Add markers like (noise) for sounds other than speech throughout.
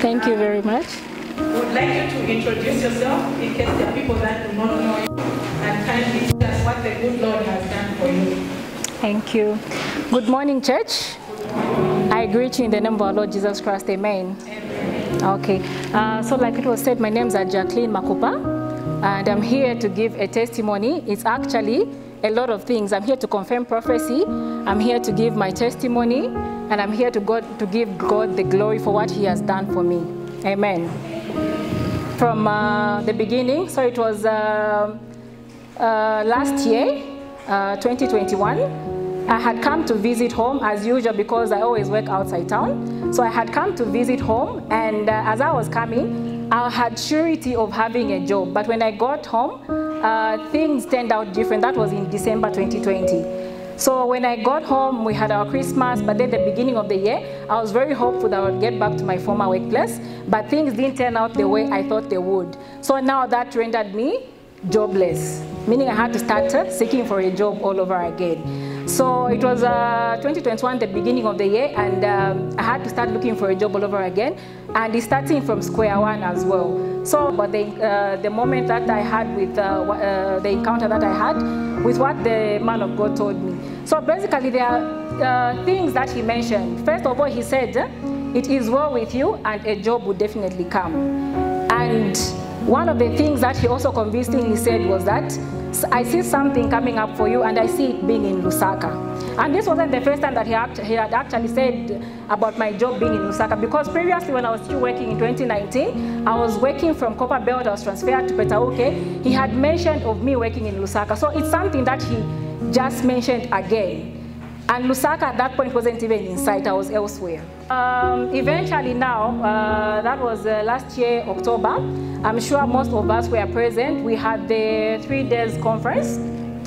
Thank you very much. Would like you to introduce yourself in case there are people that do not know you and kindly tell us what the good Lord has done for you. Thank you. Good morning, church. I greet you in the name of our Lord Jesus Christ. Amen. Okay. Uh, so, like it was said, my name is Jacqueline Makupa, and I'm here to give a testimony. It's actually a lot of things. I'm here to confirm prophecy. I'm here to give my testimony, and I'm here to God to give God the glory for what He has done for me. Amen. From uh, the beginning, so it was uh, uh, last year, uh, 2021. I had come to visit home as usual because I always work outside town. So I had come to visit home, and uh, as I was coming, I had surety of having a job. But when I got home, uh, things turned out different. That was in December 2020. So when I got home, we had our Christmas, but then the beginning of the year, I was very hopeful that I would get back to my former workplace, but things didn't turn out the way I thought they would. So now that rendered me jobless, meaning I had to start seeking for a job all over again. So it was uh, 2021, the beginning of the year, and um, I had to start looking for a job all over again, and it's starting from square one as well. So, but the, uh, the moment that I had with uh, uh, the encounter that I had with what the man of God told me. So basically, there are uh, things that he mentioned. First of all, he said, "It is well with you, and a job will definitely come." And one of the things that he also convincingly said was that I see something coming up for you and I see it being in Lusaka. And this wasn't the first time that he, act, he had actually said about my job being in Lusaka because previously when I was still working in 2019, I was working from Copper Belt, I was transferred to Petauke. He had mentioned of me working in Lusaka. So it's something that he just mentioned again. And Lusaka at that point wasn't even in sight, I was elsewhere. Um, eventually now, uh, that was uh, last year, October, I'm sure most of us were present. We had the three days conference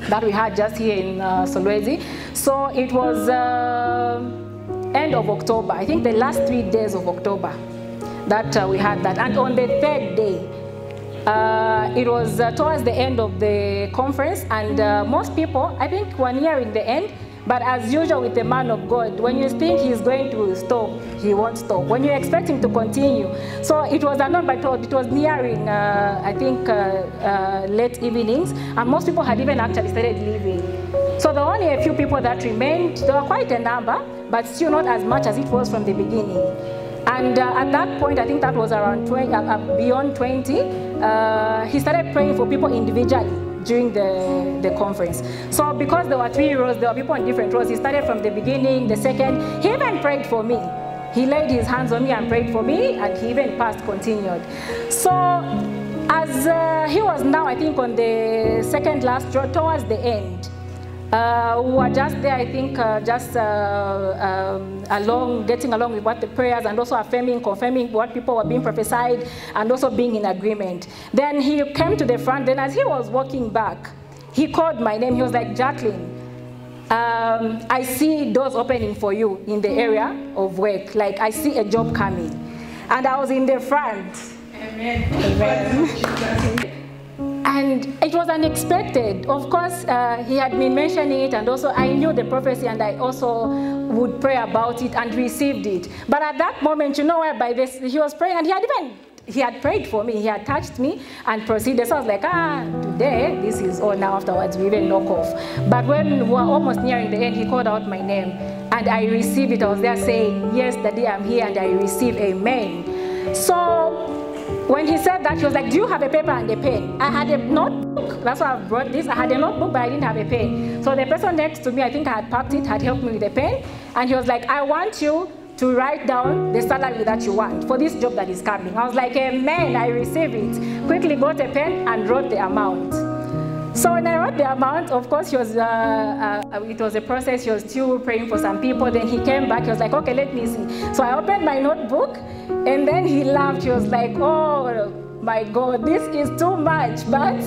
that we had just here in uh, Solwezi. So it was uh, end of October, I think the last three days of October that uh, we had that. And on the third day, uh, it was uh, towards the end of the conference and uh, most people, I think were nearing the end, but as usual with the man of God, when you think he's going to stop, he won't stop. When you expect him to continue. So it was unknown, but it was nearing, uh, I think, uh, uh, late evenings, and most people had even actually started leaving. So there were only a few people that remained. There were quite a number, but still not as much as it was from the beginning. And uh, at that point, I think that was around 20, uh, uh, beyond 20, uh, he started praying for people individually during the, the conference. So because there were three rows, there were people on different rows. He started from the beginning, the second. He even prayed for me. He laid his hands on me and prayed for me, and he even passed, continued. So as uh, he was now, I think, on the second last row, towards the end, uh, we were just there, I think, uh, just uh, um, along, getting along with what the prayers and also affirming, confirming what people were being prophesied and also being in agreement. Then he came to the front. Then as he was walking back, he called my name. He was like, Jacqueline, um, I see doors opening for you in the area of work. Like I see a job coming. And I was in the front. Amen. Amen. (laughs) Was unexpected. Of course, uh, he had been mentioning it, and also I knew the prophecy, and I also would pray about it and received it. But at that moment, you know, whereby this, he was praying, and he had even he had prayed for me, he had touched me and proceeded. So I was like, ah, today, this is all now afterwards, we even knock off. But when we were almost nearing the end, he called out my name and I received it. I was there saying, yes, daddy, I'm here and I receive amen. So when he said that, he was like, do you have a paper and a pen? I had a notebook. That's why I brought this. I had a notebook, but I didn't have a pen. So the person next to me, I think I had packed it, had helped me with a pen. And he was like, I want you to write down the salary that you want for this job that is coming. I was like, amen, I receive it. Quickly got a pen and wrote the amount. So when I wrote the amount, of course, he was, uh, uh, it was a process. He was still praying for some people. Then he came back. He was like, okay, let me see. So I opened my notebook, and then he laughed. He was like, oh my God, this is too much. But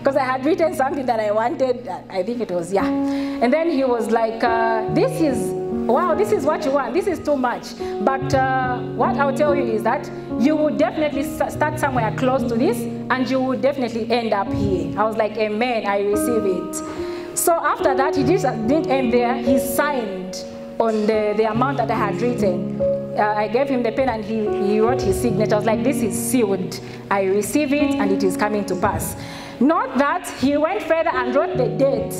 because I had written something that I wanted, I think it was, yeah. And then he was like, uh, this is wow, this is what you want, this is too much. But uh, what I'll tell you is that you will definitely start somewhere close to this and you will definitely end up here. I was like, amen, I receive it. So after that, he didn't end there, he signed on the, the amount that I had written. uh, I gave him the pen and he, he wrote his signature. I was like, this is sealed. I receive it and it is coming to pass. Not that he went further and wrote the date.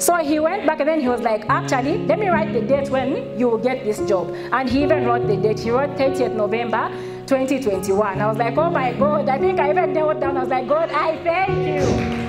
So he went back and then he was like, actually, let me write the date when you will get this job. And he even wrote the date. He wrote 30th November 2021. I was like, oh my God, I think I even knelt down. I was like, God, I thank you.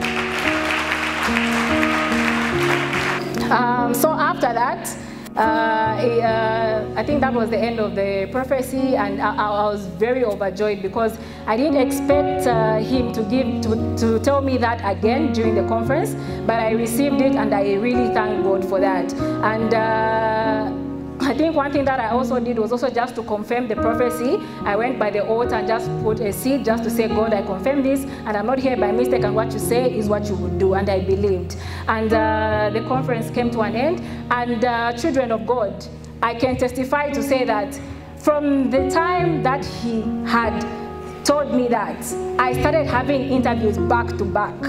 Um, so after that, uh, uh, I think that was the end of the prophecy, and I, I was very overjoyed because I didn't expect uh, him to give to, to tell me that again during the conference, but I received it, and I really thank God for that. And uh, I think one thing that I also did was also just to confirm the prophecy. I went by the altar and just put a seed just to say, God, I confirm this, and I'm not here by mistake, and what you say is what you would do. And I believed. And uh, the conference came to an end. And uh, children of God, I can testify to say that from the time that he had told me that, I started having interviews back to back.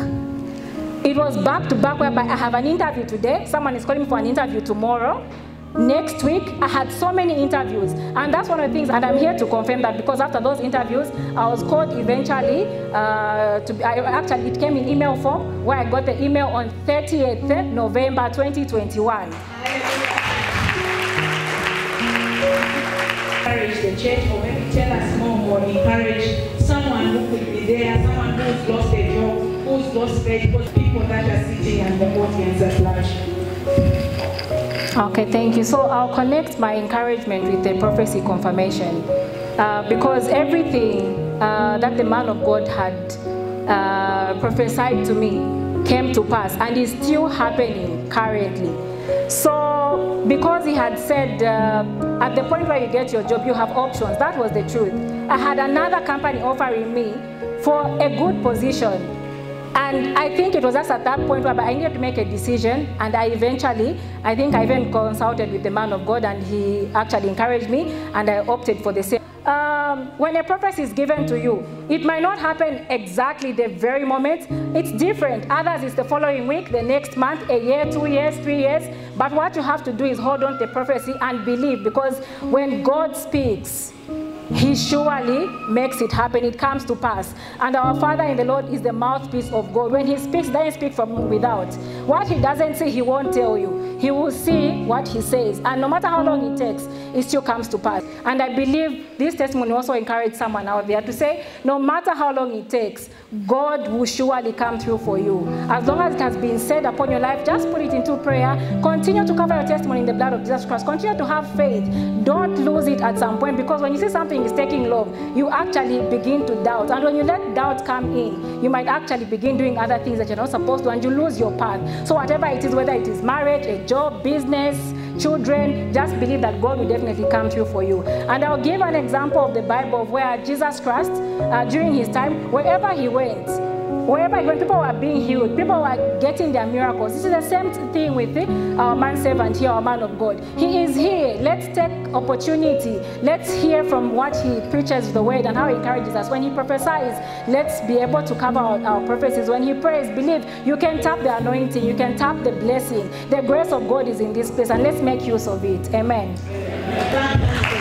It was back to back whereby I have an interview today, someone is calling for an interview tomorrow, Next week, I had so many interviews, and that's one of the things, and I'm here to confirm that because after those interviews, I was called eventually uh, to be, I, actually, it came in email form where I got the email on 30th November 2021. Encourage the church, or maybe tell us more, more encourage someone who could be there, someone who's lost a job, who's lost faith, people that are sitting and the audience at large. Okay, thank you. So I'll connect my encouragement with the prophecy confirmation uh, because everything uh, that the man of God had uh, prophesied to me came to pass and is still happening currently. So, because he had said uh, at the point where you get your job, you have options, that was the truth. I had another company offering me for a good position and I think it was just at that point where I needed to make a decision, and I eventually, I think I even consulted with the man of God, and he actually encouraged me, and I opted for the same. Um, when a prophecy is given to you, it might not happen exactly the very moment. It's different. Others is the following week, the next month, a year, two years, three years. But what you have to do is hold on to the prophecy and believe, because when God speaks, he surely makes it happen. It comes to pass. And our Father in the Lord is the mouthpiece of God. When He speaks, doesn't speak from without. What He doesn't say, He won't tell you. He will see what He says. And no matter how long it takes, it still comes to pass. And I believe this testimony also encouraged someone out there to say, no matter how long it takes, God will surely come through for you. As long as it has been said upon your life, just put it into prayer. Continue to cover your testimony in the blood of Jesus Christ. Continue to have faith. Don't lose it at some point because when you see something is taking long, you actually begin to doubt. And when you let doubt come in, you might actually begin doing other things that you're not supposed to and you lose your path. So whatever it is, whether it is marriage, a job, business, children, just believe that God will definitely come through for you. And I'll give an example of the Bible of where Jesus Christ, uh, during his time, wherever he went, Wherever when people are being healed, people are getting their miracles. This is the same thing with uh, our man servant here, our man of God. He is here. Let's take opportunity. Let's hear from what he preaches the word and how he encourages us. When he prophesies, let's be able to cover our, our prophecies. When he prays, believe you can tap the anointing, you can tap the blessing. The grace of God is in this place, and let's make use of it. Amen. Amen.